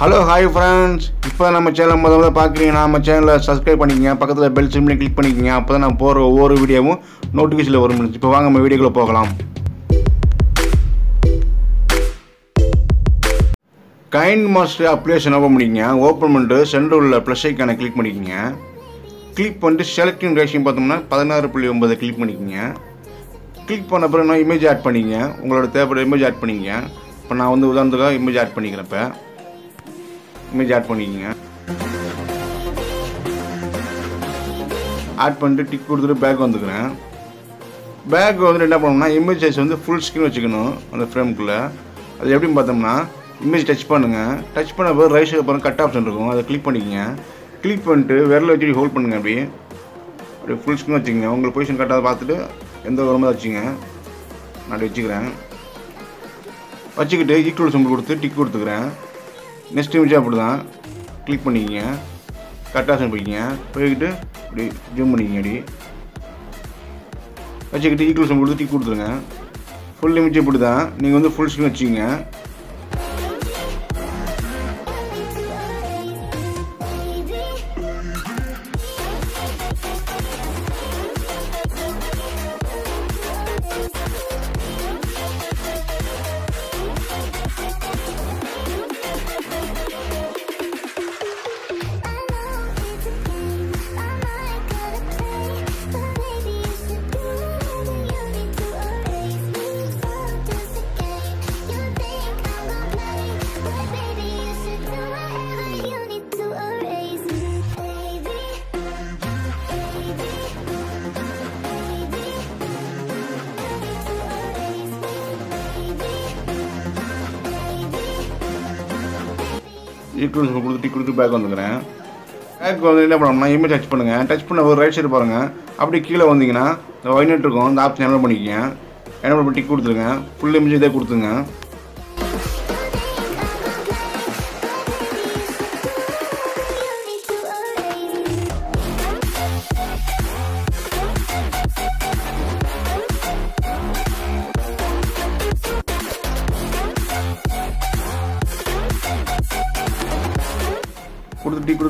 Hello hi friends இப்போ நம்ம channel முதல்ல பார்க்குறீங்கன்னா நம்ம சேனலை சப்ஸ்கிரைப் பண்ணிக்கங்க. பக்கத்தில் பெல் சிம்லி கிளிக் பண்ணிக்கங்க. அப்போ தான் நான் போகிற ஒவ்வொரு வீடியோவும் நோட்டிஃபிகேஷனில் வரும் இப்போ வாங்க நம்ம வீடியோக்குள்ளே போகலாம். கைண்ட் மாஸ்டர் அப்ளிகேஷன் ஓப்பன் பண்ணிக்கங்க. ஓப்பன் பண்ணிட்டு சென்டர் உள்ள ப்ளஸ் ஐக்கானை கிளிக் பண்ணிக்கங்க. கிளிக் பண்ணிட்டு செலக்டிங் ரேஷன் பார்த்தோம்னா பதினாறு புள்ளி ஒன்பது கிளிக் பண்ணிக்கோங்க. கிளிக் பண்ண அப்புறம் என்ன இமேஜ் ஆட் பண்ணிக்கங்க. உங்களோட தேவைப்படுற இமேஜ் ஆட் பண்ணிக்கோங்க. இப்போ நான் வந்து உதாரணத்துக்காக இமேஜ் ஆட் பண்ணிக்கிறேன் இப்போ. இமேஜ் ஆட் பண்ணிக்கிங்க. ஆட் பண்ணிட்டு டிக் கொடுத்துட்டு பேக் வந்துக்கிறேன். பேக் வந்துட்டு என்ன பண்ணணும்னா இமேஜ் சைஸ் வந்து ஃபுல் ஸ்க்ரீன் வச்சுக்கணும் அந்த ஃப்ரேம்குள்ளே அது எப்படின்னு பார்த்தோம்னா இமேஜ் டச் பண்ணுங்கள் டச் பண்ண போது ரைஸ் அப்புறம் கட் ஆப்ஷன் இருக்கும். அதை கிளிக் பண்ணிக்கோங்க. கிளிக் பண்ணிட்டு விரலை வச்சு ஹோல்ட் பண்ணுங்க அப்படி அப்படியே ஃபுல் ஸ்க்ரீன் வச்சுக்கோங்க. உங்களுக்கு பொசிஷன் கரெக்டாக பார்த்துட்டு எந்த உரமாக வச்சுங்க நான் அப்படி வச்சுக்கிறேன். வச்சுக்கிட்டு ஈக்குவல் சிம்பிள் கொடுத்து டிக் கொடுத்துக்கிறேன். நெக்ஸ்ட் இமேஜ் அப்படி தான் கிளிக் பண்ணிக்கிங்க. கரெக்டாக போய்க்கிங்க போய்கிட்டு இப்படி ஜூம் பண்ணிக்கங்க அப்படி வச்சுக்கிட்டு ஈக்குவல் சிம்பிள் கொடுத்து டிக் கொடுத்துருங்க. ஃபுல் இமேஜ் இப்படி தான் நீங்கள் வந்து ஃபுல் ஸ்க்ரீன் வச்சுக்கிங்க. ஈக்குவல் கொடுத்து டிக் கொடுத்து பேக் வந்துக்கிறேன். பேக் வந்து என்ன பண்ணோம்னா இமேஜ் டச் பண்ணுங்கள் டச் பண்ண ஒரு ரைட் சைடு பாருங்கள் அப்படி கீழே வந்தீங்கன்னா இந்த ஒயினட் இருக்கும். இந்த ஆப்ஷன் என்ன பண்ணிக்கங்க. என்ன பண்ணி டிக் கொடுத்துருங்க. ஃபுல் இமேஜ் இதே கொடுத்துங்க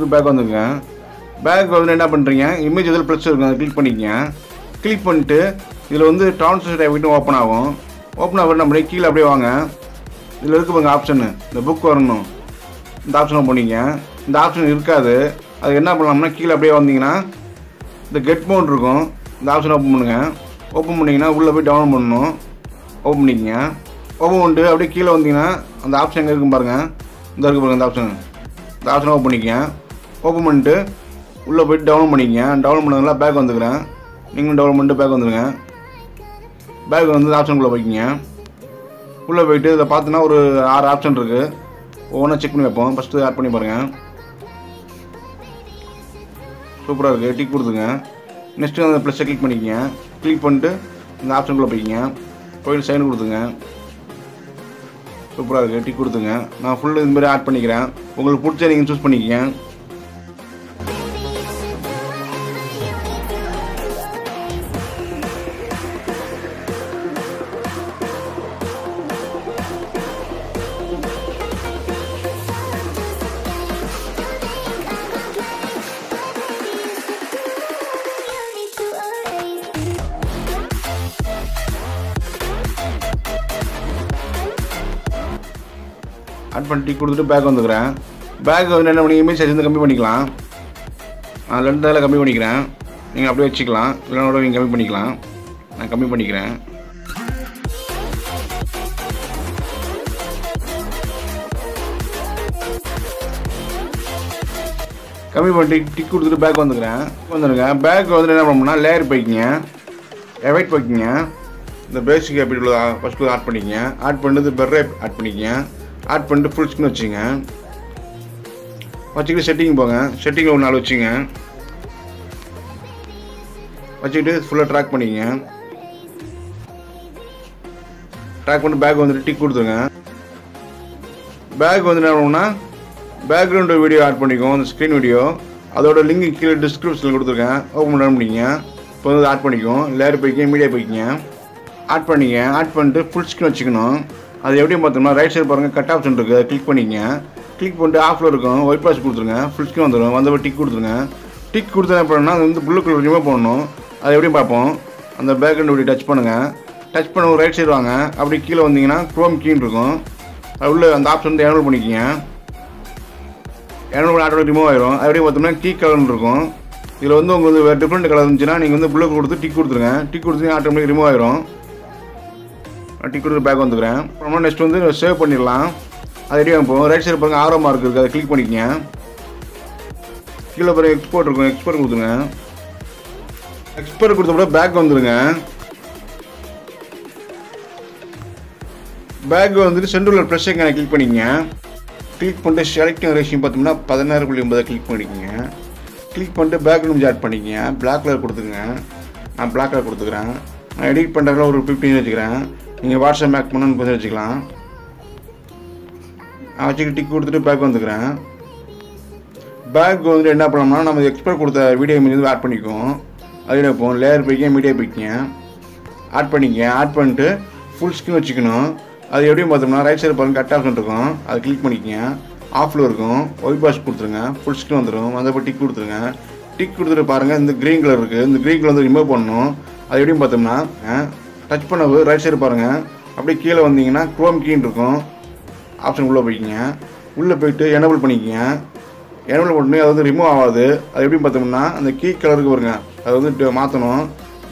கொடுத்து பேக் வந்துங்க பேக் வந்து என்ன பண்ணுறீங்க இமேஜ் எதில் ப்ளஸ் இருக்கும் அதை கிளிக் பண்ணிக்கங்க. கிளிக் பண்ணிட்டு இதில் வந்து ட்ரான்ஸ்லேட் ஆகிட்டு ஓப்பன் ஆகும். ஓப்பன் ஆகிற அப்படியே கீழே அப்படியே வாங்க. இதில் இருக்கு பாருங்க ஆப்ஷனு இந்த புக் வரணும். இந்த ஆப்ஷனை போனீங்க இந்த ஆப்ஷன் இருக்காது. அது என்ன பண்ணலாம்னா கீழே அப்படியே வந்தீங்கன்னா இந்த கெட் மோட் இருக்கும். இந்த ஆப்ஷன் ஓப்பன் பண்ணுங்கள் ஓப்பன் பண்ணிங்கன்னா உள்ளே போய் டவுன்லோட் பண்ணணும். ஓப்பன் பண்ணிக்கங்க. ஓப்பன் பண்ணிட்டு அப்படியே கீழே வந்தீங்கன்னா அந்த ஆப்ஷன் எங்கே இருக்கும் பாருங்கள் இந்த இருக்கு பாருங்கள் இந்த ஆப்ஷன் இந்த ஆப்ஷன் ஓப்பன் பண்ணிக்கங்க. ஓப்பன் பண்ணிட்டு உள்ளே போய்ட்டு டவுன்லோட் பண்ணிக்கங்க. டவுன்லோட் பண்ணதுனால பேக் வந்துக்கிறேன். நீங்களும் டவுன்லோட் பண்ணிட்டு பேக் வந்துடுங்க பேக் வந்து ஆப்ஷனுக்குள்ளே போய்க்கிங்க. உள்ளே போயிட்டு இதை பார்த்தீங்கன்னா ஒரு ஆறு ஆப்ஷன் இருக்குது ஒவ்வொன்றா செக் பண்ணி வைப்போம். ஃபஸ்ட்டு ஆட் பண்ணி பாருங்கள் சூப்பராக இருக்குது டிக் கொடுத்துங்க நெக்ஸ்ட்டு அந்த ப்ளஸ்ஸை கிளிக் பண்ணிக்கங்க. கிளிக் பண்ணிட்டு இந்த ஆப்ஷனுக்குள்ளே போய்க்கிங்க. போயிட்டு சைன் கொடுத்துங்க சூப்பராக இருக்குது டிக் கொடுத்துங்க நான் ஃபுல்லு இது ஆட் பண்ணிக்கிறேன். உங்களுக்கு பிடிச்ச நீங்கள் சூஸ் பண்ணிக்கங்க. ஆட் பண்ணி டிக் கொடுத்துட்டு பேக் வந்துக்கிறேன். பேக் வந்து என்ன பண்ணி இமேஜ் சைஸ் வந்து கம்மி பண்ணிக்கலாம். நான் ரெண்டு இதில் கம்மி பண்ணிக்கிறேன். நீங்கள் அப்படியே வச்சுக்கலாம். இல்லைனா நீங்கள் கம்மி பண்ணிக்கலாம். நான் கம்மி பண்ணிக்கிறேன். கம்மி பண்ணி டிக் கொடுத்துட்டு பேக் வந்துக்கிறேன். வந்துருங்க. பேக் வந்து என்ன பண்ணோம்னா லேயர் போய்க்கிங்க. எவைட் போய்க்கிங்க. இந்த பேசிக் எப்படி ஃபஸ்ட்டு ஆட் பண்ணிக்கங்க. ஆட் பண்ணிட்டு பெர்ரே ஆட் பண்ணிக்கங்க. ஆட் பண்ணிட்டு ஃபுல் ஸ்க்ரீன் வச்சுங்க. வச்சுக்கிட்டு செட்டிங் போங்க. செட்டிங்கில் ஒரு நாள் வச்சுங்க. வச்சுக்கிட்டு ஃபுல்லாக ட்ராக் பண்ணிக்கங்க ட்ராக் பண்ணி பேக் வந்துட்டு டிக் கொடுத்துருங்க. பேக் வந்து என்ன பண்ணணும்னா பேக்ரவுண்டு வீடியோ ஆட் பண்ணிக்கோம் அந்த ஸ்க்ரீன் வீடியோ அதோட லிங்க் கீழே டிஸ்கிரிப்ஷனில் கொடுத்துருக்கேன் ஓப்பன் பண்ண முடியுங்க. இப்போ வந்து ஆட் பண்ணிக்கும் லேயர் போய்க்கிங்க மீடியா போய்க்கிங்க. ஆட் பண்ணிங்க. ஆட் பண்ணிட்டு ஃபுல் ஸ்க்ரீன் வச்சுக்கணும். அது எப்படி பார்த்தோம்னா ரைட் சைடு பாருங்கள் கட் ஆப்ஷன் இருக்குது கிளிக் பண்ணிக்கங்க. கிளிக் பண்ணிட்டு ஆஃபில் இருக்கும் ஒயிட் பாஸ் கொடுத்துருங்க. ஃபுல் வந்துடும் வந்தப்போ டிக் கொடுத்துருங்க. டிக் கொடுத்தா என்ன அது வந்து புல்லு கலர் ரிமூவ் பண்ணணும் அது எப்படியும் பார்ப்போம். அந்த பேக்ரவுண்ட் இப்படி டச் பண்ணுங்கள் டச் பண்ண ரைட் சைடு வாங்க. அப்படி கீழே வந்தீங்கன்னா க்ரோம் கீன் இருக்கும். அது உள்ள அந்த ஆப்ஷன் வந்து எனபிள் பண்ணிக்கிங்க. எனபிள் ஆட்டோமேட்டிக் ரிமூவ் ஆயிரும். அது எப்படியும் பார்த்தோம்னா கீ கலர்னு இருக்கும். இதில் வந்து உங்களுக்கு வேறு டிஃப்ரெண்ட் கலர் இருந்துச்சுன்னா நீங்கள் வந்து புல்லு கொடுத்து டிக் கொடுத்துருங்க. டிக் கொடுத்து ஆட்டோமேட்டிக் ரிமூவ் ஆயிரும். டிக் கொடுத்து பேக் வந்துக்கிறேன். அப்புறமா நெக்ஸ்ட் வந்து சேவ் பண்ணிடலாம். அது ரெடி போகும் ரைட் சைடு பாருங்கள் ஆரோ மார்க் இருக்குது அதை கிளிக் பண்ணிக்கங்க. கீழே பாருங்கள் எக்ஸ்போர்ட் இருக்கும். எக்ஸ்போர்ட் கொடுத்துருங்க. எக்ஸ்போர்ட் கொடுத்த கூட பேக் வந்துடுங்க பேக் வந்துட்டு சென்ட்ரல் ப்ரெஷ் எங்கே கிளிக் பண்ணிக்கங்க. கிளிக் பண்ணிட்டு செலக்டிங் ரேஷியம் பார்த்தோம்னா பதினாறு புள்ளி ஒன்பதை கிளிக் பண்ணிக்கங்க. கிளிக் பண்ணிட்டு பேக்ரவுண்ட் ஆட் பண்ணிக்கங்க. பிளாக் கலர் கொடுத்துருங்க. நான் பிளாக் கலர் கொடுத்துக்கிறேன். நான் எடிட் பண்ணுறதுல ஒரு ஃபிஃப்டின் வச்சுக்கிறேன். நீங்கள் வாட்ஸ்அப் மேக் பண்ணணும்னு கொஞ்சம் வச்சுக்கலாம். நான் வச்சுக்கிட்டு டிக் கொடுத்துட்டு பேக் வந்துக்கிறேன். பேக் வந்துட்டு என்ன பண்ணோம்னா நம்ம எக்ஸ்பர்ட் கொடுத்த வீடியோ மீது வந்து ஆட் பண்ணிக்குவோம். அது என்ன போகும் லேயர் போய்க்க மீடியா போய்க்கிங்க ஆட் பண்ணிக்க ஆட் பண்ணிட்டு ஃபுல் ஸ்க்ரீன் வச்சுக்கணும். அது எப்படியும் பார்த்தோம்னா ரைட் சைடு பாருங்கள் கட் ஆப்ஷன் இருக்கும். அதை கிளிக் பண்ணிக்கங்க. ஆஃபில் இருக்கும். ஒயிட் பாஸ் கொடுத்துருங்க. ஃபுல் ஸ்க்ரீன் வந்துடும் வந்தப்போ டிக் கொடுத்துருங்க. டிக் கொடுத்துட்டு பாருங்கள் இந்த க்ரீன் கலர் இருக்குது இந்த க்ரீன் கலர் வந்து ரிமூவ் பண்ணணும். அது எப்படியும் பார்த்தோம்னா டச் பண்ண ரைட் சைடு பாருங்கள் அப்படியே கீழே வந்தீங்கன்னா குரோம் கீன் இருக்கும். ஆப்ஷன் உள்ளே போய்க்கிங்க. உள்ளே போயிட்டு எனபிள் பண்ணிக்கோங்க. எனபிள் பண்ணி அது வந்து ரிமூவ் ஆகாது. அது எப்படின்னு பார்த்தோம்னா அந்த கீ கலருக்கு வருங்க அது வந்து மாற்றணும்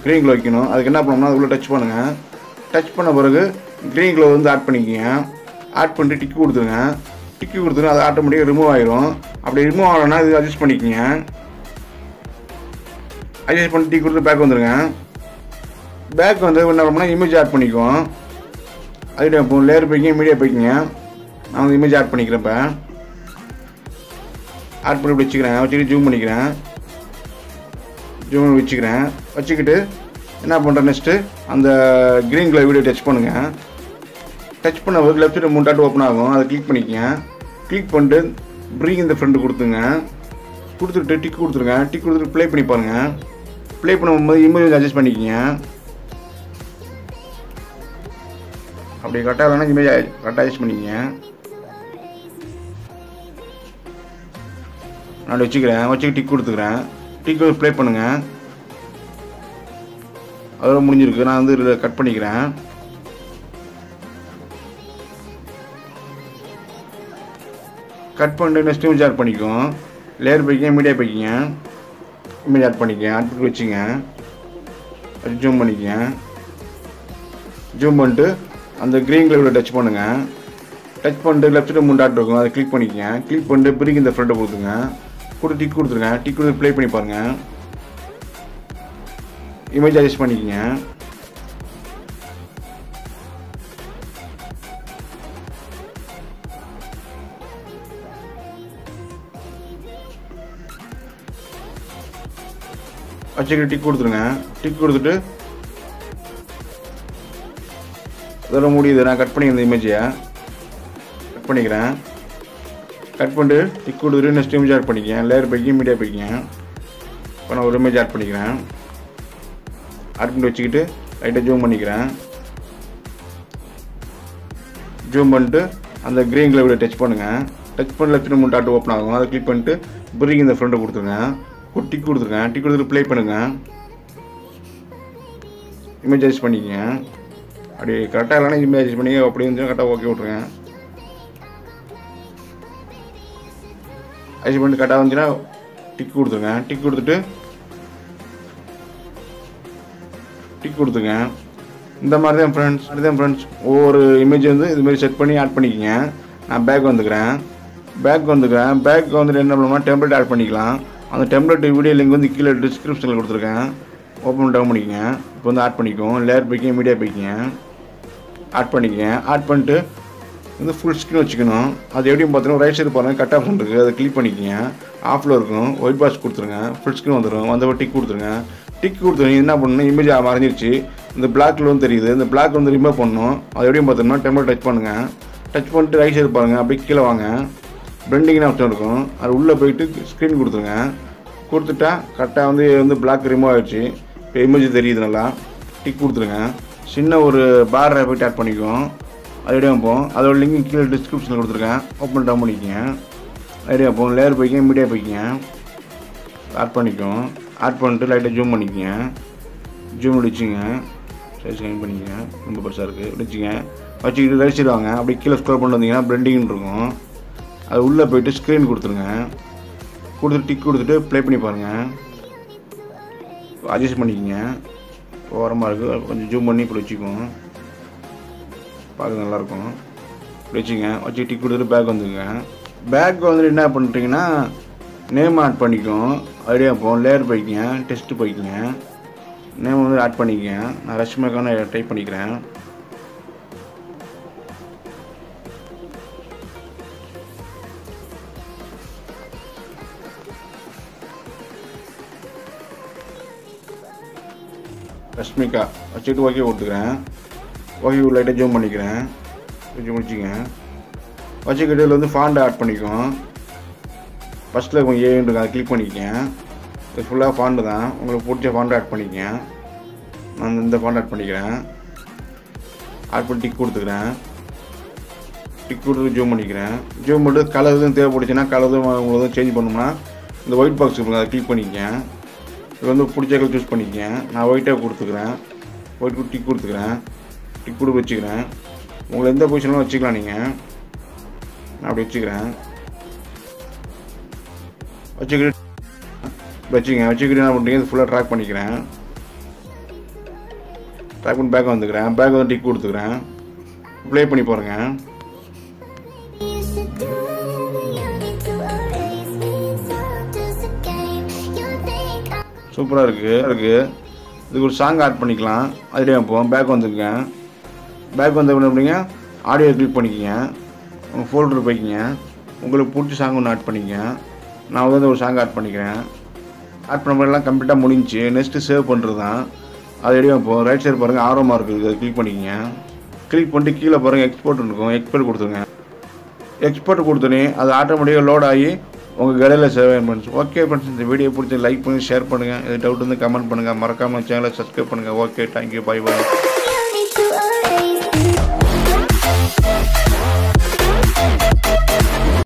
க்ரீன் கலர் வைக்கணும். அதுக்கு என்ன பண்ணணும்னா அது உள்ளே டச் பண்ணுங்கள் டச் பண்ண பிறகு க்ரீன் கலர் வந்து ஆட் பண்ணிக்கோங்க. ஆட் பண்ணிட்டு டிக்கு கொடுத்துருங்க. டிக்கு கொடுத்துருங்க அது ஆட்டோமேட்டிக்காக ரிமூவ் ஆயிரும். அப்படி ரிமூவ் ஆகலைன்னா இது அட்ஜஸ்ட் பண்ணிக்கோங்க. அட்ஜஸ்ட் பண்ணி டிக் கொடுத்து பேக் வந்துருங்க. பேக் வந்து என்ன பண்ணால் இமேஜ் ஆட் பண்ணிக்குவோம். அதுக்கிட்ட இப்போ லேயர் போய்க்கிங்க மீடியா போய்க்கிங்க. நான் வந்து இமேஜ் ஆட் பண்ணிக்கிறேன் இப்போ ஆட் பண்ணி வச்சுக்கிறேன். வச்சுக்கிட்டு ஜூம் பண்ணிக்கிறேன். ஜூம் பண்ணி வச்சுக்கிறேன். வச்சுக்கிட்டு என்ன பண்ணுறேன் நெக்ஸ்ட்டு அந்த க்ரீன் கலர் வீடியோ டச் பண்ணுங்கள் டச் பண்ண போது லெஃப்ட் சைடு மூணு டாட் ஓப்பன் ஆகும். அதை கிளிக் பண்ணிக்கங்க. கிளிக் பண்ணிட்டு ப்ரீங் இந்த ஃப்ரெண்டு கொடுத்துங்க. கொடுத்துட்டு டிக் கொடுத்துருங்க. டிக் கொடுத்துட்டு ப்ளே பண்ணி பாருங்கள் ப்ளே பண்ணும்போது இமேஜ் அட்ஜஸ்ட் பண்ணிக்கங்க. அப்படி கரெக்டாக இல்லைன்னா இமேஜ் கரெக்டாக அட்ஜஸ்ட் பண்ணிக்கங்க. நான் வச்சுக்கிறேன். வச்சு டிக் கொடுத்துக்கிறேன். டிக் ப்ளே பண்ணுங்கள் அதோட முடிஞ்சிருக்கு. நான் வந்து கட் பண்ணிக்கிறேன். கட் பண்ணிட்டு நெக்ஸ்ட் இமேஜ் ஆட் பண்ணிக்கும் லேயர் போய்க்கிங்க மீடியா போய்க்கிங்க இமேஜ் ஆட் பண்ணிக்க. ஆட் பண்ணி வச்சுங்க ஜூம் பண்ணிக்கங்க ஜூம் பண்ணிட்டு அந்த க்ரீன் கலரில் டச் பண்ணுங்கள் டச் பண்ணிட்டு லெஃப்ட் சைடு மூணு டாட் இருக்கும். அதை கிளிக் பண்ணிக்கங்க. கிளிக் பண்ணிட்டு பிரிக்கு இந்த ஃப்ரெண்டை கொடுத்துங்க கொடுத்து டிக் கொடுத்துருங்க. டிக் கொடுத்து ப்ளே பண்ணி பாருங்கள் இமேஜ் அட்ஜஸ்ட் பண்ணிக்கங்க. வச்சுக்கிட்டு டிக் கொடுத்துருங்க. டிக் கொடுத்துட்டு இதெல்லாம் முடியுது. நான் கட் பண்ணிக்கிறேன் இந்த இமேஜை கட் பண்ணிக்கிறேன். கட் பண்ணிட்டு டிக் கொடுத்துட்டு நெக்ஸ்ட் இமேஜ் ஆட் பண்ணிக்கிறேன். லேயர் பைக்கி மீடியா பைக்கிங்க இப்போ நான் ஒரு இமேஜ் ஆட் பண்ணிக்கிறேன். ஆட் பண்ணி வச்சுக்கிட்டு லைட்டாக ஜூம் பண்ணிக்கிறேன். ஜூம் பண்ணிட்டு அந்த க்ரீன் கலர் டச் பண்ணுங்கள் டச் பண்ணி லெஃப்ட் மூணு டாட்டு ஓப்பன் ஆகும். அதை கிளிக் பண்ணிட்டு பிரிங் இந்த ஃப்ரெண்டை கொடுத்துருங்க. ஒரு டிக் கொடுத்துருங்க. டிக் கொடுத்துட்டு ப்ளே பண்ணுங்கள் இமேஜ் அட்ஜஸ்ட் பண்ணிக்கங்க. அப்படி கரெக்டாக இல்லைனா இது அட்ஜஸ்ட் பண்ணி அப்படி வந்து கரெக்டாக ஓகே விட்ருங்க அட்ஜஸ்ட் பண்ணிட்டு கரெக்டாக வந்துச்சுன்னா டிக் கொடுத்துருங்க. டிக் கொடுத்துட்டு டிக் கொடுத்துங்க இந்த மாதிரி தான் ஃப்ரெண்ட்ஸ் மாதிரி தான் ஃப்ரெண்ட்ஸ் ஒவ்வொரு இமேஜ் வந்து இதுமாரி செட் பண்ணி ஆட் பண்ணிக்கோங்க. நான் பேக் வந்துக்கிறேன். பேக் வந்துக்கிறேன். பேக் வந்துட்டு என்ன பண்ணலாம் டெம்ப்ளேட் ஆட் பண்ணிக்கலாம். அந்த டெம்ப்ளேட் வீடியோ லிங்க் வந்து கீழே டிஸ்கிரிப்ஷனில் கொடுத்துருக்கேன். ஓப்பன் டவுன் பண்ணிக்கோங்க. இப்போ வந்து ஆட் பண்ணிக்கும் லேயர் போய்க்கிங்க மீடியா போய்க்கிங்க. ஆட் பண்ணிக்கங்க. ஆட் பண்ணிட்டு வந்து ஃபுல் ஸ்க்ரீன் வச்சுக்கணும். அது எப்படியும் பார்த்தீங்கன்னா ரைட் சைடு பாருங்கள் கட் ஆப்ஷன் இருக்குது அதை கிளிக் பண்ணிக்கங்க. ஆஃபில் இருக்கும் ஒயிட் பாக்ஸ் கொடுத்துருங்க. ஃபுல் ஸ்க்ரீன் வந்துடும் வந்தப்போ டிக் கொடுத்துருங்க. டிக் கொடுத்துருங்க என்ன பண்ணணும்? இமேஜ் மறைஞ்சிருச்சு. இந்த பிளாக்ல வந்து தெரியுது. இந்த பிளாக் வந்து ரிமூவ் பண்ணணும். அது எப்படியும் பார்த்தோம்னா டெம்பர் டச் பண்ணுங்கள் டச் பண்ணிட்டு ரைட் சைடு பாருங்கள் அப்படியே கீழே வாங்க. பெண்டிங்னு ஆப்ஷன் இருக்கும். அது உள்ளே போயிட்டு ஸ்க்ரீன் கொடுத்துருங்க. கொடுத்துட்டா கரெக்டாக வந்து வந்து பிளாக் ரிமூவ் ஆகிடுச்சு இப்போ இமேஜ் தெரியுது நல்லா. டிக் கொடுத்துருங்க. சின்ன ஒரு பார் போய்ட்டு ஆட் பண்ணிக்குவோம். ஐடியா போகும். அதோட லிங்க் கீழே டிஸ்கிரிப்ஷனில் கொடுத்துருக்கேன். ஓப்பன் டவுன் பண்ணிக்கோங்க. ஐடியா போகும். லேயர் போய்க்கிங்க மீடியா போய்க்கிங்க. ஆட் பண்ணிக்கும் ஆட் பண்ணிட்டு லைட்டாக ஜூம் பண்ணிக்கோங்க. ஜூம் அடிச்சுங்க. சைஸ் கம்மி பண்ணிக்கங்க. ரொம்ப பெருசாக இருக்குது அடிச்சுங்க. வச்சுக்கிட்டு ரசிடுவாங்க அப்படியே கீழே ஸ்க்ரோல் பண்ணி வந்தீங்கன்னா ப்ரெண்டிங்னு இருக்கும். அது உள்ளே போயிட்டு ஸ்க்ரீன் கொடுத்துருங்க. கொடுத்துட்டு டிக் கொடுத்துட்டு ப்ளே பண்ணி பாருங்கள் அட்ஜஸ்ட் பண்ணிக்கோங்க. ஓரமாக இருக்குது கொஞ்சம் ஜூம் பண்ணி இப்படி வச்சுக்கோங்க. பார்க்க நல்லாயிருக்கும். இப்படி வச்சுங்க. வச்சு டிக் கொடுத்துட்டு பேக் வந்துங்க பேக் வந்துட்டு என்ன பண்ணுறீங்கன்னா நேம் ஆட் பண்ணிக்கும். ஐடியா போகும். லேயர் போய்க்குங்க. டெஸ்ட்டு போய்க்குங்க. நேம் வந்து ஆட் பண்ணிக்கங்க. நான் ரஷ்மாக்கான டைப் பண்ணிக்கிறேன். ரஷ்மிகா வச்சுட்டு ஓகே கொடுத்துக்கிறேன். ஓகே லைட்டாக ஜூம் பண்ணிக்கிறேன். கொஞ்சம் முடிச்சிங்க வச்சுக்கிட்டு இதில் வந்து ஃபாண்ட் ஆட் பண்ணிக்கும். ஃபஸ்ட்டில் கொஞ்சம் ஏன்ட்டு அதை கிளிக் பண்ணிக்கேன் இது ஃபுல்லாக ஃபாண்டு தான். உங்களுக்கு பிடிச்ச ஃபாண்ட் ஆட் பண்ணிக்கேன் நான் இந்த ஃபாண்ட் ஆட் பண்ணிக்கிறேன். ஆட் பண்ணி டிக் கொடுத்துக்கிறேன். டிக் கொடுத்து ஜூம் பண்ணிக்கிறேன். ஜூம் பண்ணிட்டு கலர் எதுவும் தேவைப்படுச்சுன்னா கலர் உங்களுக்கு எதுவும் சேஞ்ச் பண்ணணும்னா இந்த ஒயிட் பாக்ஸ் அதை கிளிக் பண்ணிக்கேன் இது வந்து பிடிச்ச கலர் சூஸ் பண்ணிக்கங்க நான் ஒயிட்டாக கொடுத்துக்கிறேன். ஒயிட் டிக் கொடுத்துக்கிறேன். டிக் கொடு வச்சுக்கிறேன். உங்களை எந்த பொசிஷனும் வச்சுக்கலாம் நீங்கள் நான் அப்படி வச்சுக்கிறேன். வச்சுக்கிட்டு வச்சுங்க வச்சுக்கிட்டு என்ன பண்ணுறீங்க இது ஃபுல்லாக ட்ராக் பண்ணிக்கிறேன். ட்ராக் பண்ணி பேக் வந்துக்கிறேன். பேக் வந்து டிக் கொடுத்துக்கிறேன். ப்ளே பண்ணி போகிறேங்க சூப்பராக இருக்குது இருக்குது இதுக்கு ஒரு சாங் ஆட் பண்ணிக்கலாம். அதுலேயே போவோம் பேக் வந்துருங்க பேக் வந்து என்ன அப்படிங்க ஆடியோ கிளிக் பண்ணிக்கிங்க. உங்கள் ஃபோல்டர் போய்க்கிங்க. உங்களுக்கு பிடிச்ச சாங் ஒன்று ஆட் பண்ணிக்கங்க. நான் வந்து ஒரு சாங் ஆட் பண்ணிக்கிறேன். ஆட் பண்ண மாதிரிலாம் கம்ப்ளீட்டாக முடிஞ்சு நெக்ஸ்ட்டு சேவ் பண்ணுறது தான் அது ரெடியாக போகும் ரைட் சைடு பாருங்கள் ஆர்வமாக இருக்குது. அதை கிளிக் பண்ணிக்கோங்க. கிளிக் பண்ணிட்டு கீழே பாருங்கள் எக்ஸ்போர்ட் இருக்கும். எக்ஸ்போர்ட் கொடுத்துருங்க. எக்ஸ்போர்ட் கொடுத்தோன்னே அது ஆட்டோமேட்டிக்காக லோட் ஆகி உங்கள் கடையில் சேவை பண்ணுச்சு ஓகே ஃப்ரெண்ட்ஸ் இந்த வீடியோ பிடிச்சி லைக் பண்ணி ஷேர் பண்ணுங்கள் இது டவுட் வந்து கமெண்ட் பண்ணுங்கள் மறக்காமல் சேனலை சப்ஸ்கிரைப் பண்ணுங்கள் ஓகே தேங்க்யூ பை பாய்